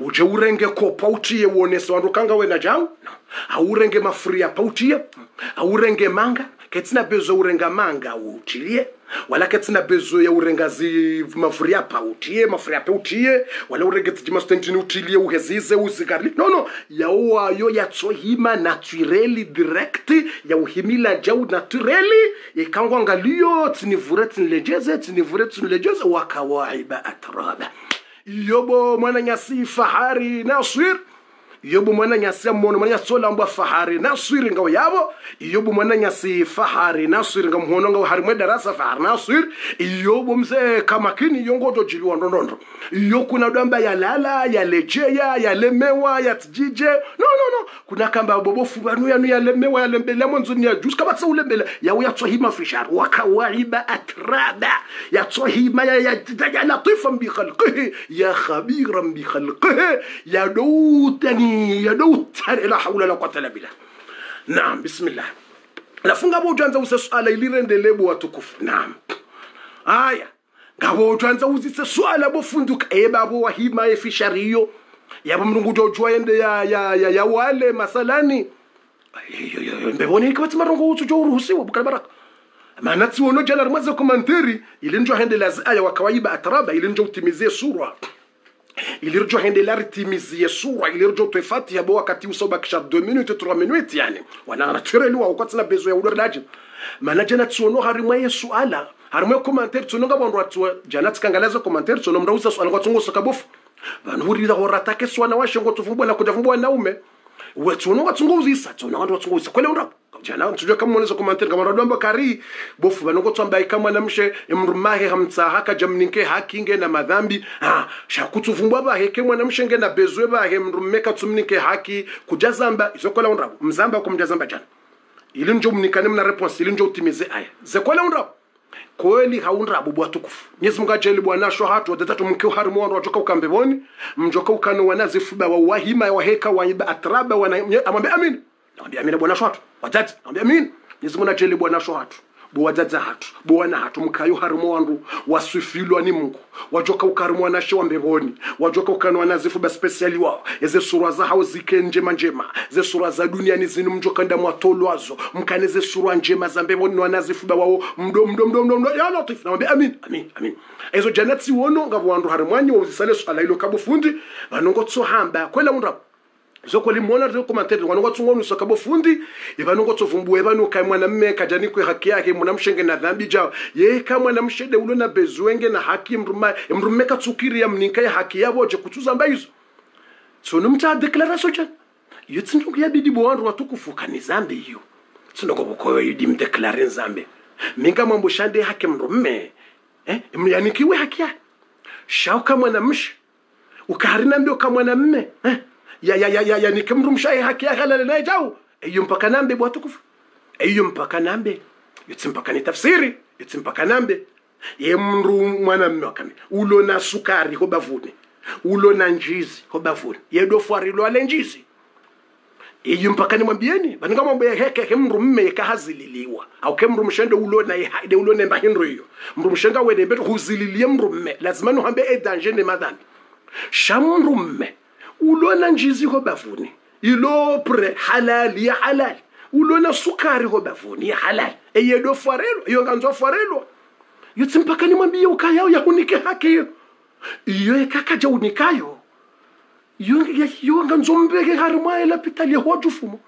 uje urenge ko pautie uonese wandu kanga wena jau? Aurenge mafuria pautie aurenge manga? Ketsina bezo urenga manga utilie? Wala ketsina bezo ya urenga zi mafuria pa utiye mafuria pa utiye wala urenge tijima stentini utilie uhezize uzigarli? No no. Yaowayo yatsohima natureli direct ya uhimila jau natureli ikangwa ngalio tinivure tinilejeze tinivure tinilejeze wakawaiba atraba yobo mwana nyasi fahari nasir iyo bumona nyasi muntu muri yasola mba fahari naswir ngawo yabo iyo bumona nyasi fahari naswir ngam hono ngawo harimo darasa fahari naswir iyo bumse kamakini iyo ngoto jiliwa ndondondo iyo kuna damba ya lala ya lejea ya lemewa ya tjije no no no kuna kamba bobofu banu yanu ya lemewa ya lembele mwanzo ni ya jus kama tsa ulembele ya uyatsohima fishar wakawaiba atraba yatsohima ya ya, ya, ya latifan bi khalqihi ya khabiran bi khalqihi ya dutani ya dawtani la hawla la quwwata illa billah. Naam bismillah. Lafunga bo twanza use swala ilirendelebo watukufu naam. Aya ngabo twanza uzise swala bo funduka ebabo wahima efishariyo yabo mlungu tojwa yende ya ya ya, ya wale masalani. Mbebone kabatsi marongo utsu jo uruhusiwa bukala baraka. Maana tsiwono jana rimwaze komanteri ili njo hendela zi aya wakawaiba atraba ili njo utimizie sura ili rjo hendela ritimizie sura ilirjo twe fatiha bo wakati usobakisha 2 minute 3 minute yani. Wana natureliwa na bezo ya ulordaje mana jana tsono harimwa yesu ala harimwe komanteri tsono ngabondu atwa jana tsikangalaza komanteri tsono mndausa swala kwatsongo sokabofu vanhu hurira horatake swana washongo tufumbwa na kujafumbwa naume wetsono watsunguzisa tsona wandu watsunguzisa kwele unda jana tujua kama mwanzo komanteri kama radamba kari. Bofu vanoko tsamba kama namshe mrumahe hamtsa haka jamninke hakinge na madhambi. Ha shakutufumbwa bahe ke mwana mshenge na bezwe bahe mrumeka tsumninke haki kujazamba izokola unda mzamba kumjazamba jana. Ili njo mnikane mna response ili njo utimize aya. Zekola unda kweli haunrabo bwatukufu nyezi mungu ajeli hatu wadatatu mkiu hari wanu wajoka ukambeboni mjoka ukanu wanazifuba wa wahima waheka waiba atraba wana amwambia amin. Nawambia amin bwanasho hatu. Wadati amwambia amin. Nyezi mungu ajeli bwanasho hatu buwadadza hatu buwana hatu mkayo harimo wandu waswifilwa ni mungu. Wajoka ukarimo wanashe wambevoni wajoka ukanwa nazifu spesiali wao. Eze hao zike njema njema. Ze za duniani zinu mjoka nda mwatolwazo mkane ze njema za mbevoni wanazifuba wao. Mdo mdo mdo mdo mdo. Ya latif namwambia amin amin amin. Ezo janati wono ngabo wandu harimwanyi wazisale swala ilo kabufundi. Vanongo tsohamba kwela undrapo zoko limona ri komantere wanongo tsungonu sakabo fundi ivanongo vumbu ivano kai mwana mme kajani kwe haki yake mwana mshenge na dhambi jao. Ye ka mwana mshede ulo na bezwenge na haki mruma mrume ka tsukiri ya mninka ya haki yabo je kutuza mbaizo tsono mta declaration cha yitsindu tsindongo ya bidi bo wandu watukufu kanizambe hiyo tsindongo bukoyo yidi mdeclare nzambe. Minga mambo shande haki mrume eh myanikiwe haki yake. Shauka mwana mshe ukaharina mbio ka mwana mme eh ya ya ya ya, ya nikimrumshaye haki yake halale naye jau. Eyo mpaka nambe bwatukufu eyo mpaka nambe. Yotsi mpaka ni tafsiri. Yotsi mpaka nambe. Ye mndu mwanamme wakame ulo na sukari ko bavuni ulo na njizi ho bavuni yedo fwarilo ale njizi. Iyo mpaka nimwambieni vaninga mambo ya heke ke mndu mme kahazililiwa au ke mndu mshende ulo na ide ulo nemba hindu iyo mndu mshenga wede mbeto huzililie mndu mme. Lazima nuhambe e danger ne madhambi sha mndu mme ulona njizi ho bavuni ilo pre halali ya halali ulona sukari ho bavuni ya halali eyedo farelo iyo ganzo farelo yotsi mpaka nimwambie ukayao yahunike hiyo iyo ekakaja unikayo. Iyo nganzombeke pitali ho yahojufumo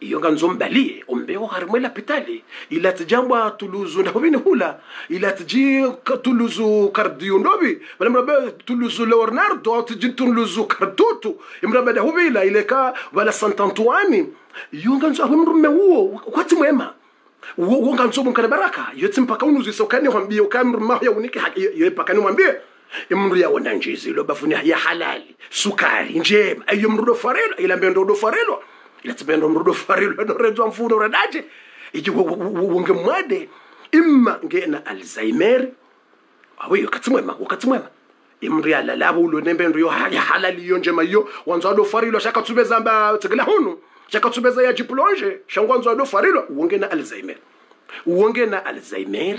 iyo nganzombalie ombeo harimwa elapitali ilatijambwa tuluzu ndahobini hula. Ilatiji tuluzu kardiyo ndobi bala mrabe tuluzu leonardo au tiji tuluzu kartutu imrabe dahobila ileka wala sant antoine. Iyo nganzo ahwe mrume huo kwati mwema. Uwo nganzo mkana baraka. Yotsi mpaka unuzise ukani hwambie ukamrumaho ya unike haki iyo mpaka nimwambie imndu yawona wananjizi lo bafuni ya halali. Sukari njema. Ayo mrudo farelo ila mbendo do farelo ila tsibendo mrudo farelo no redzo mfuno radaje iji wonge mwade imma ngena alzheimer. Awiyo katsimwema wakatsimwema imndu yalalabo ulo nembendo yo ya halali yo njema iyo wanzwa do farelo shaka tsubeza mba tsigila hunu. Shaka tsubeza ya jiplonge shangwanzo do farelo wonge na alzheimer. Wonge na alzheimer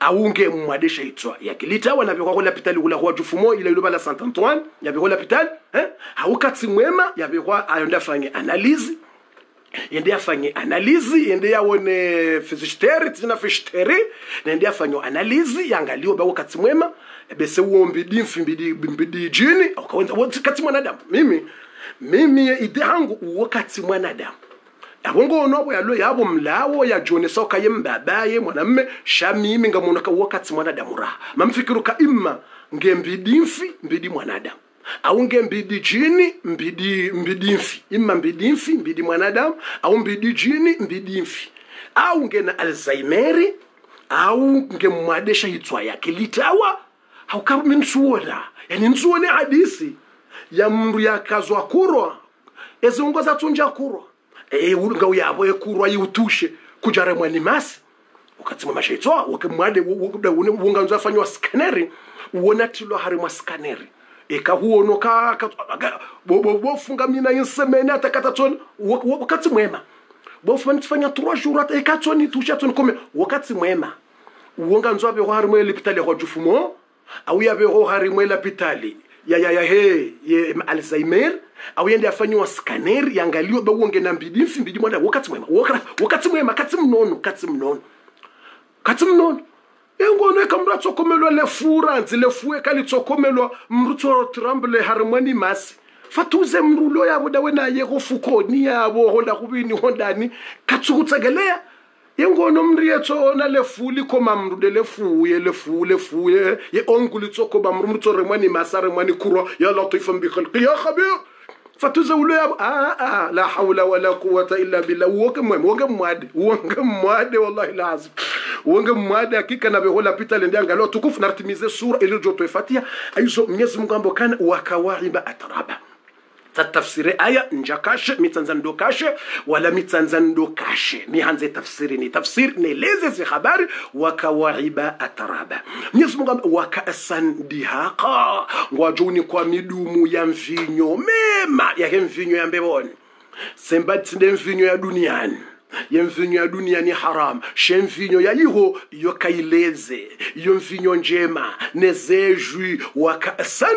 aunge mwadesha itswa kilita na bikwa kola pitali kula kwa jufumo ile ile bala saint antoine ya bikwa pitali eh? Haukati mwema ya bikwa ayonda fanye analyse yende afanye analizi yende yawone fizishteri tina fishteri nende afanye analizi yangaliwa bawo kati mwema bese uombi dimfi mbidi mbidi jini ukawenza kati mwanadamu mimi mimi ide hangu uwo kati mwanadamu abongono yalo yabo mlawo ya jone soka ye mbabaye mwanamme shamimi ngamona ka wakati mwanadamu raha mamfikiru ka imma ngembidi mfi mbidi mwanadamu. Au ngembidi jini mbidi mbidi mfi imma mbidi mfi mbidi mwanadamu. Au mbidi jini mbidi mfi au ngena alzaimeri au ngemwadesha hitswa yake litawa haukabu nsuona. Yani nsuone hadisi ya mndu yakazwa kurwa ezungu zatunja kurwa Eh, ulumbwa uyabo ekurwa eh, iutushe kujara mwanimasi ukatsima mashaitso wakemwade wunganzo afanywa scaneri uona tilwa hari mwa scaneri ekahuonoka bofunga mina insemene atakata tsona wakatsimwema bofani tifanya trois jours ata ekatsoni tusha tsoni kome wakatsimwema uonganzo abego hari mwe lepitali hwa jufumo au yabego hari mwe lapitali ya ya ya he ye alzheimer au yende afanywa scanner yangaliwa ba uonge na mbidi mfi mbidi mwana wakati mwema wakati wakati mwema kati mnono kati mnono kati mnono. Engono ekamndu tsokomelwa lefura nzi lefu ekalitsokomelwa mndu tsoro trumble harimwani masi. Fatuze mndu lo yabo dawe naye go fukoni yabo honda kubini hondani katsukutsegelea yengono mrietso na lefuli koma mrude lefuye lefu lefuye ye ongulitso koba mrumtso remwani masa remwani kuro ya latif bi khalqi ya khabir fatuzawlo ya a a la hawla wala quwwata illa billah woke mwem woke mwade woke mwade wallahi lazim wonge mwade hakika na behola pita lende angalau tukufu na sura iliyojotoe fatia aizo mwenyezi Mungu ambo kana wakawaiba atraba tatafsire aya njakashe mitsanzando kashe wala mitsanzando kashe mihanze tafsiri ni tafsiri neleze zi habari wakawaiba ataraba. Mwenyezi mungu wakaasan dihaqa ngwajuni kwa midumu ya mvinyo mema yahe mvinyo ya mbeboni sembatinde mvinyo ya duniani ye mvinyo ya dunia ni haramu she mvinyo ya iho iyo kaileze. Iyo mvinyo njema. Nezejwi wakasan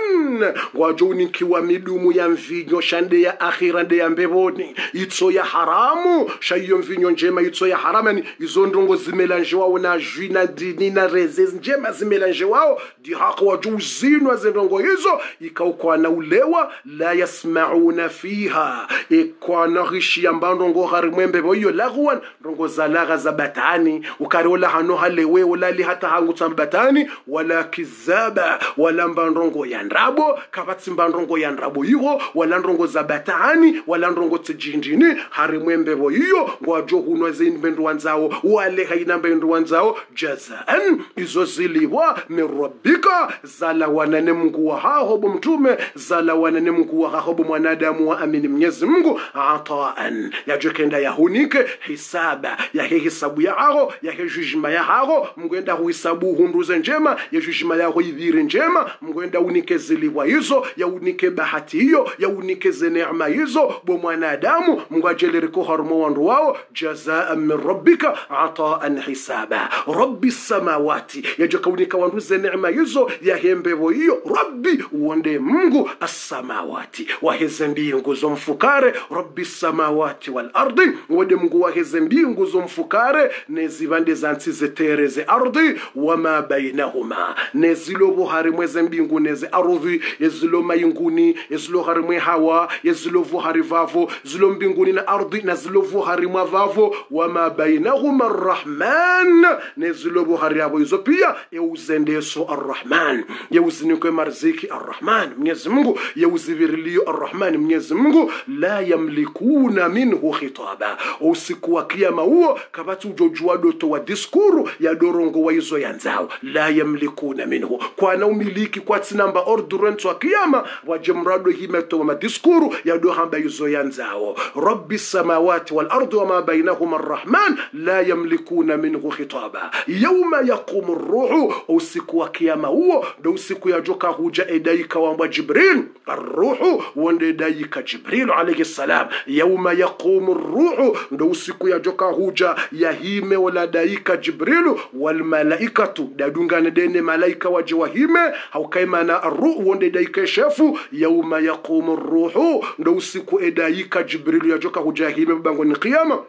ngwajo unikiwa midumu ya mvinyo shande ya akhira nde ya mbevoni itso ya haramu. Sha iyo mvinyo njema itso ya haramu. Yani izo ndongo zimelanje wao na jwi na dini na reze njema zimelanje wao. Dihaka wajo uzinwa zendongo hizo. Ikaukwana ulewa la yasmauna fiha. Ikwana rishi ambandongo ndongo harimwe mbebo iyo lagwan ndongo za lagha za batani. Ukariola hano halewe ulali hata hangu batani wala kizaba wala mbandongo ya ndrabo. Kavatsimba mbandongo ya ndrabo iho wala ndongo za batani wala ndongo tsijinjini harimwe mbebo iyo ngwajo hunwa zinbendu wanzao wale haina mbendu wanzao jazaan izo ziliwa ni rabbika zalawana ne mungu wa hahobo mtume. Zalawana ne mungu wa hahobo mwanadamu wa amini mnyezi mungu. Ataan yajokenda yahunike hisaba yahe hisabu yaho yahe jujima yahaho mngwenda huhisabu hunduze njema ya jujima yaho ivire njema. Mngwenda unike ziliwa hizo yaunike bahati hiyo yaunikeze neema hizo. Bo mwanadamu mngwajeleriko harumo wandu wao. Jazaan min rabbika ataan hisaba. Rabbi samawati yajokaunika wanduze neema hizo yahembevo hiyo. Rabbi uonde mungu asamawati waheze mbingu zo mfukare. Rabbi samawati wal ardi mungu waheze mbingu zo mfukare nezibande zansi zetereze ardi wama bainahuma nezilobo harimwe ze mbingu neze ardhi yezilo mayinguni yezilo harimwe hawa yezilovo hari vavo zilo mbinguni na ardhi na zilovo harimwa vavo wama bainahuma arrahman nezilobo hari abo izo pia yeuzendeso arrahman yeuzinikwe marziki arrahman mwenyezi mungu yeuzivirilio arrahman mwenyezi mungu la yamlikuna minhu khitaba usiku wa kiyama huo kabati ujojua doto wa diskuru ya dorongo wa izo yanzao la yamlikuna minhu. Kwana umiliki kwa tsinamba ordurent wa kiyama wajemrado himeto wa madiskuru ya dohamba izo yanzao rabbi samawati wal ardi wama bainahuma arrahman la yamlikuna minhu khitaba. Yauma yaqumu ruhu usiku wa kiyama huo ndo usiku ya joka huja edaika wamba jibril. Arruhu wonde edaika jibril alayhi salam. Yauma yaqumu ruhu ndo usiku ya yajoka huja yahime waladaika jibrilu walmalaikatu dadungane dene malaika waje wahime haukaimana arruhu wonde daika shefu yauma yaqumu ruhu. Ndo usiku edaika jibrilu yajoka huja yahime babangoni qiyama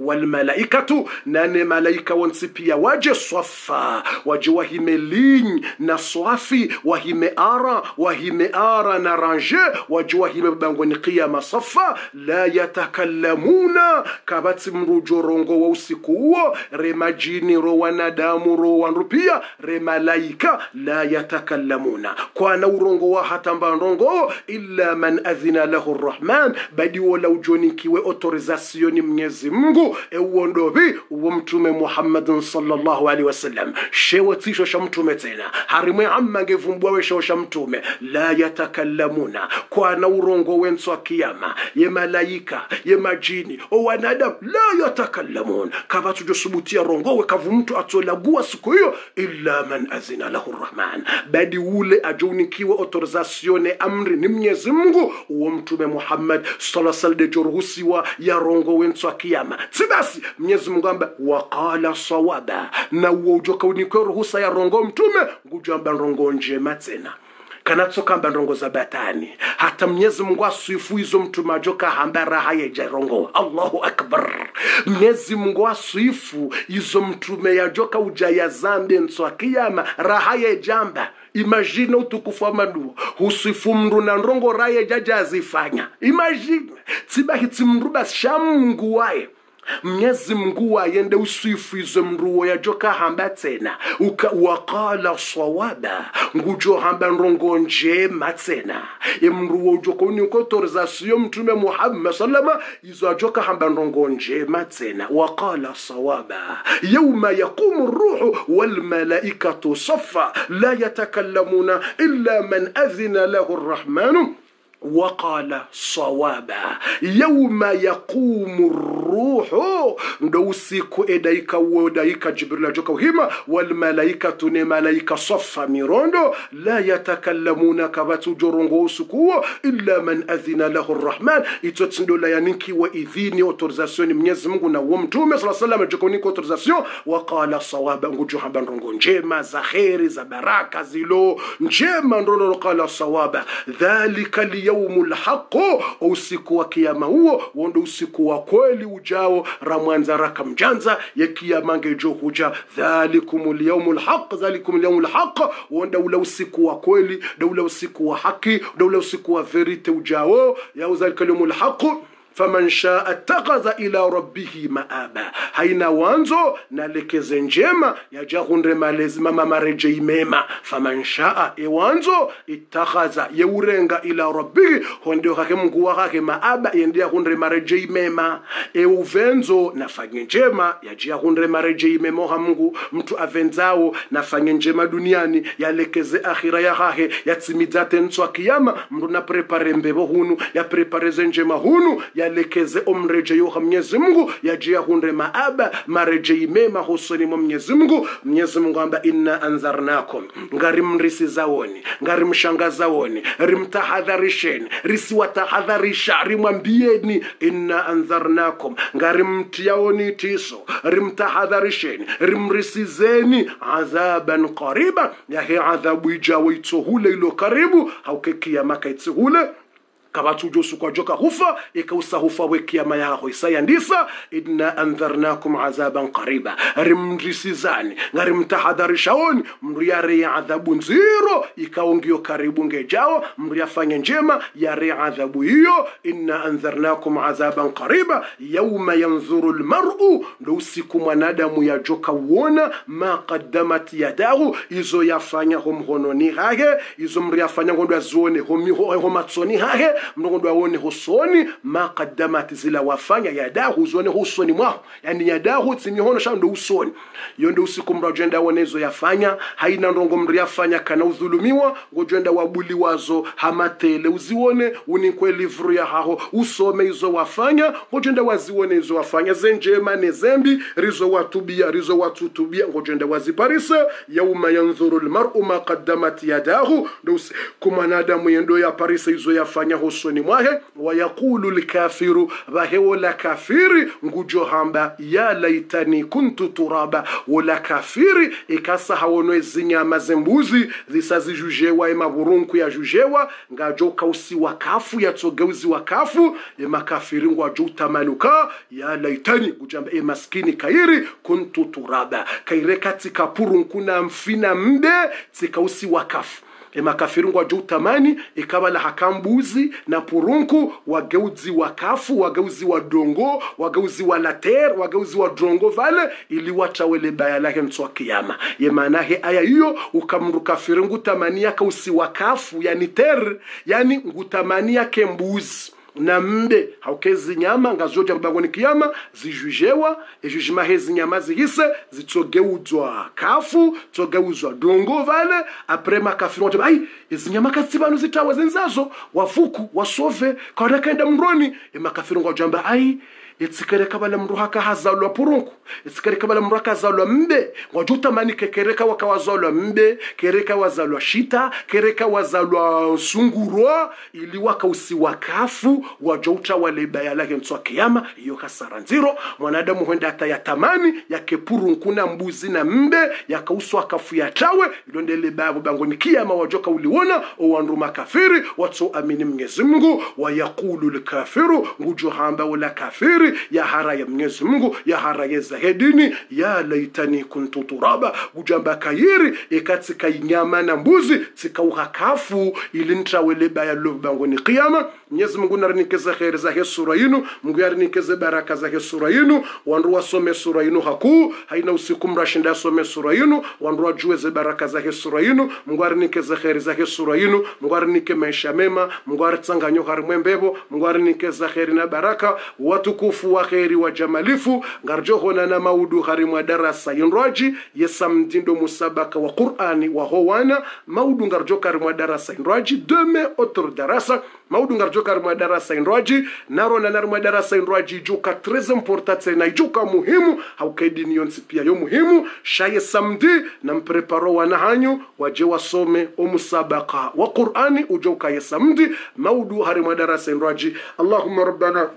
walmalaikatu nane malaika wansi pia waje swafa waje wahime ligne na swafi wahime ara wahime ara na range waje wahime bangoni qiyama safa la yatakallamuna kabati mrujorongo wa usiku huo remajini ro wanadamu ro wandu pia remalaika la yatakallamuna kwana urongo wa hatamba rongo illa man adhina lahu rrahman badi wola ujonikiwe autorizasioni mnyezi mungu ewuondovi uwo mtume muhammadin sallallahu alaihi wasallam. Shewetisho sha mtume tena. Harimwe amma ngevumbwawe sheo sha mtume. La yatakallamuna. Kwana urongo wenso kiyama. Ye malaika ye majini o wanadamu la yatakallamun kavatujosubutia rongowe kavu mtu atolagua siku hiyo illa man azina lahu rahman. Badi ule ajounikiwe autorisatione amri ni mnyezi mungu uwo mtume muhammad sallallahu alaihi wasallam de joruhusiwa ya rongo wenso kiyama si basi mwenyezi mungu amba waqala sawaba. Na uwo ujoka unikwe ruhusa ya rongo mtume ngujamba rongo njema tena. Kanatsokamba ndongo za batani. Hata mwenyezi mungu aswifu izo mtume ajoka hamba raha yejarongo allahu akbar. Mwenyezi mungu aswifu izo mtume yajoka ujaya zambe ntswa kiyama raha yejamba imagine utukufu wa maduo husifu mndu na ndongo raye jaja azifanya imagine. Tsibahitsi mndu basi shamngu waye mnyezi mngu wayende uswifwize mnduwo yajoka hamba tena uka waqala sawaba ngujo hamba ndongo njema tena imnduwo ujoka uniko autorisation mtume muhammad sallama izo ajoka hamba ndongo njema tena waqala sawaba yauma yaqumu ruhu walmalaikatu safa la yatakallamuna illa man adhina lahu rrahmanu waqala sawaba yauma yaqumu ruhu ndo usiku edaika wodaika jibril ajoka uhima walmalaikatu ne malaika safa mirondo la yatakallamuna kabatujorongo usukuwo illa man adhina lahu rrahman itso tsindo layaninkiwa idhini autorisation mwenyezi mungu na uwo mtume saa salam ajokoniko autorisation waqala sawaba ngujuhamba ndongo njema za kheri za baraka zilo njema ndondoro qala sawaba dhalika li liyaumu lhaqu usiku wa kiama huo wondo usiku wa kweli ujao ramwanza rakamjanza mjanza yakiyama ngejo huja dhalikum lyaumu lhaq dhalikum lyaumu lhaq wonda ula usiku wa kweli da ula usiku wa haki da ula usiku wa verite ujao yau dhalika lyaumu lhaqu faman shaa takaza ila rabbihi maaba. Haina wanzo nalekeze njema yajahunre malezi mama marejei mema faman shaa ewanzo itakaza yeurenga ila rabbihi hondio kake mnguwa kake maaba yendi yahunre marejei mema euvenzo nafanye njema yajiahunre marejei mema oha mungu. Mtu avenzao nafanye njema duniani yalekeze akhira yahahe yatsimidzate ntswa kiyama. Mndu naprepare mbevo hunu yaprepareze njema hunu yalekeze omrejeyo ha mwenyezi mungu yajia hunde maaba marejei mema husoni mwa mwenyezi mungu. Mwenyezi mungu amba inna anzarnakum. Ngari mrisi zawoni ngari mshanga zawoni rimtahadharisheni risiwatahadharisha rimwambieni inna anzarnakum. Ngari mtiaoni tiso rimtahadharisheni rimrisizeni adhaban qariba. Yahe adhabu ijawo itsohule ilo karibu haukekiyamaka itsihule kabatujo joka hufa ikausa hufa wekiama yaho isayandisa inna andharnakum azaban qariba. Rimrisizani ngarimtahadharishaoni mndu yare ya adhabu nziro ikaongio karibu ngejao mndu yafanye njema yare adhabu hiyo inna andharnakum azaban qariba yauma yanzuru lmaru ndo usiku mwanadamu yajoka uona ma qaddamat yadahu izo yafanya homhononi hahe izo mriyafanya yafanya ngondo azione homatsoni hahe mndogondo awone husoni ma qaddamat zila wafanya yadahu zone husoni mwaho yani yadahu tsimihono sha ndo usoni. Iyo ndo usiku mndu jenda wonezo yafanya haina ndongo mri yafanya kana udhulumiwa ngojenda wabuli wazo hamatele uzione unikwe livru ya haho. Usome izo wafanya ngojenda wazione izo wafanya. Zenjema nezembi rizo watubia rizo watutubia ngojenda waziparise. Yauma yanzuru lmaru ma qaddamat yadahu ndo usiku mwanadamu yendo yaparise izo yafanya usoni mwahe wayaqulu lkafiru vahewola kafiri ngujo hamba ya laitani kuntu turaba. Wola kafiri ikasa hawonwe zinyama zembuzi zisazijujewa emavurunku yajujewa ngajo kausiwa kafu yatsogeuziwa kafu emakafiri ngwajo utamanuka ya laitani gujamba emaskini kairi kuntu turaba. Kaire katika purunku na mfina mbe tsikausiwa kafu emakafiri tamani utamani ikabala hakambuzi na purunku wageuzi wa kafu wageuzi wa dongo wageuzi wa later wageuzi wa drongo vale ili watawele baya lake kiyama. Yemanahe aya hiyo ukamru kafiri ngutamani yake usiwakafu yani ter yani ngutamani yake mbuzi na mbe haukezi nyama ngazoja ni kiyama zijujewa ijujima hezi nyama zihise zitsogeuzwa kafu tsogeuzwa dongo vale apre makafiri wote ai izi nyama katsibano zitawa zenzazo wafuku wasove kaona kaenda mroni emakafiri ngwajamba ai itsikereka kabala mndu haka hazalwa purunku. Itsikereka bala mndu haka hazalwa mbe. Ngwajutamani kekereka waka wazalwa mbe kereka wazalwa shita kereka wazalwa sungurwa ili waka wakafu kafu wajouta walebaya lake mtswa kiyama iyo kasara nziro. Mwanadamu hwenda atayatamani yake purunku na mbuzi na mbe yakauswa kafu yatawe ilondele babo bangoni kiyama wajoka uliwona owandu makafiri watso amini mwenyezi mungu wayaqulu lkafiru ngujuhamba wala kafiri ya hara ya mwenyezi mungu ya hara ya zahedini ya laitani kuntu turaba. Gujamba kayiri ikatsika inyama na mbuzi tsikauha kafu ili ntrawele baya lo bangoni kiyama. Mwenyezi mungu narinikeze kheri zahe sura yinu mungu yarinikeze baraka zahe sura yinu. Wandu wasome sura yinu hakuu haina usiku mrashinda asome sura yinu. Wandu wajueze baraka zahe sura yinu mungu arinikeze kheri zahe sura yinu. Mungu arinike maisha mema mungu aritsanganyo harimwe mbebo mungu arinikeze kheri na baraka. Watukufu wa kheri wa jamalifu ngarjohona na maudu harimwa darasa inroji yesa mtindo musabaka wa qur'ani wa howana maudu ngarjokari mwa darasa inroji deme otro darasa maudu ngarjokari mwa darasa inraji narona narimwa darasa inroji ijuka treze mportatse na ijuka muhimu haukaidini yonsi pia yo muhimu shaye samdi na mpreparo wa nahanyu waje wasome omusabaka wa qur'ani ujoka yesamdi maudu harimwa darasa inroji allahumma rabbana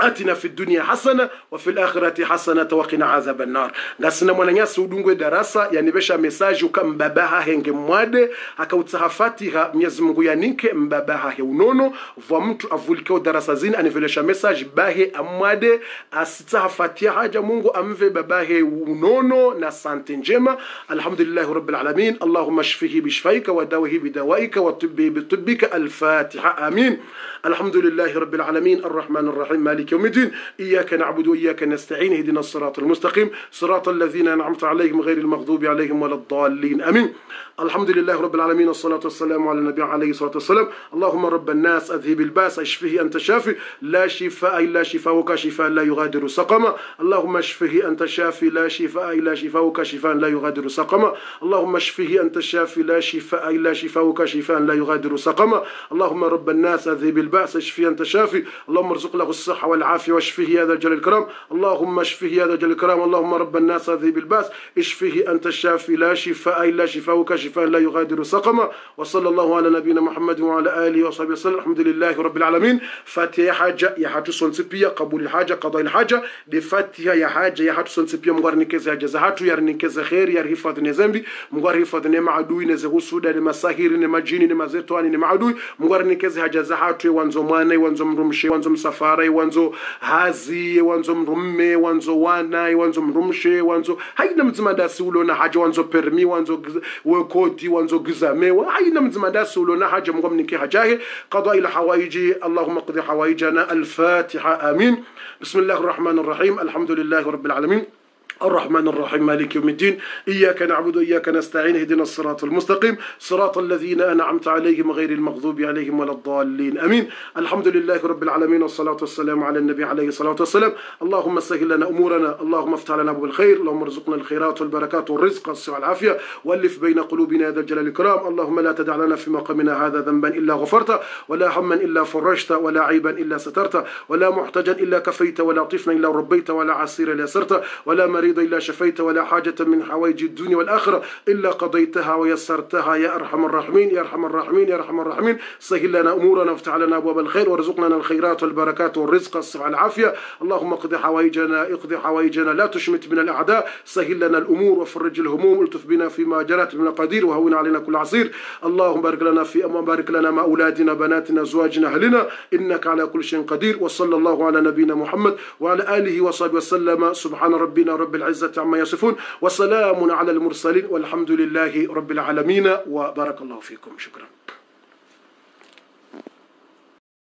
آتنا في الدنيا حسنة وفي الآخرة حسنة وقنا عذاب النار. لسنا مونا نياس ودونغو دراسا يعني بشا ميساج وكم باباها هنج مواد هكا وتصحفاتي ها ميزم غويا نينك مباباها هونونو فومتو افولكو دراسا زين اني فيلاشا ميساج باهي امواد استحفاتي حاجة مونغو امفي باباها هونونو نا سانتي نجيما الحمد لله رب العالمين اللهم اشفيه بشفيك وداوه بدوائك وطبه بطبك الفاتحه امين الحمد لله رب العالمين الرحمن الرحيم مالك مالك يوم الدين. إياك نعبد وإياك نستعين اهدنا الصراط المستقيم. صراط الذين أنعمت عليهم غير المغضوب عليهم ولا الضالين. أمين. الحمد لله رب العالمين والصلاة والسلام على النبي عليه الصلاة والسلام. اللهم رب الناس أذهب الباس أشفه أنت شافي. لا شفاء إلا شفاؤك شفاء لا يغادر سقما. اللهم اشفه أنت شافي لا شفاء إلا شفاؤك شفاء لا يغادر سقما. اللهم اشفه أنت شافي لا شفاء إلا شفاؤك شفاء لا يغادر سقما. اللهم رب الناس أذهب الباس اشفه أنت شافي. اللهم ارزق له الصحة والعافية واشفه يا ذا الجلال الكرام اللهم اشفه يا ذا الجلال الكرام اللهم رب الناس اذهب الباس اشفه أنت الشافي لا شفاء إلا شفاؤك شفاء لا يغادر سقما وصلى الله على نبينا محمد وعلى آله وصحبه وسلم الحمد لله رب العالمين فاتحة يا حاجة يا حاجة سنسبية قبول الحاجة قضاء الحاجة دي فاتحة يا حاجة يا حاجة سنسبية مغار نكزة جزاهاتو يا نكزة خير يا رهفة نزمبي مغار نما عدوي نزه سودا نما ساهير نما جيني نما زيتواني نما عدوي مغار نكزة جزاهاتو وانزو ماني وانزو مرمشي وانزو مسافاري wanzo hazi wanzo mrumme wanzo wana wanzo mrumshe wanzo haina mdzimandasi ulona haja wanzo permi wanzo wekodi wanzo gizamewa haina mdzimandasi ulona haja mungu amnike hajahe qada ila hawaiji allahumma qdi hawaijana alfatiha amin bismillahi الرحمن الرحيم الحمد لله رب العالمين الرحمن الرحيم مالك يوم الدين إياك نعبد وإياك نستعين اهدنا الصراط المستقيم صراط الذين أنعمت عليهم غير المغضوب عليهم ولا الضالين أمين. الحمد لله رب العالمين والصلاة والسلام على النبي عليه الصلاة والسلام. اللهم سهل لنا أمورنا اللهم افتح لنا أبواب الخير اللهم ارزقنا الخيرات والبركات والرزق والصحة والعافية والف بين قلوبنا يا ذا الجلال الكرام اللهم لا تدع لنا في مقامنا هذا ذنبا إلا غفرته ولا هما إلا فرجت ولا عيبا إلا سترت ولا محتجا إلا كفيت ولا طفلا إلا ربيت ولا عسيرا إلا سرت ولا مريضا مريض إلا شفيت ولا حاجة من حوائج الدنيا والآخرة إلا قضيتها ويسرتها. يا أرحم الراحمين يا أرحم الراحمين يا أرحم الراحمين. سهل لنا أمورنا وافتح لنا أبواب الخير وارزقنا الخيرات والبركات والرزق الصحة العافية اللهم اقض حوائجنا اقض حوائجنا لا تشمت من الأعداء. سهل لنا الأمور وفرج الهموم التف بنا فيما جرت من القدير وهون علينا كل عصير. اللهم بارك لنا في أمام بارك لنا مع أولادنا بناتنا أزواجنا أهلنا. إنك على كل شيء قدير. وصلى الله على نبينا محمد وعلى آله وصحبه وسلم. سبحان ربنا رب العزة عما يصفون وسلام على المرسلين والحمد لله رب العالمين وبارك الله فيكم. شكرا.